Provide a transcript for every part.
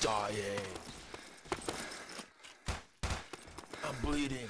Dying. I'm bleeding.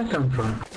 I come from?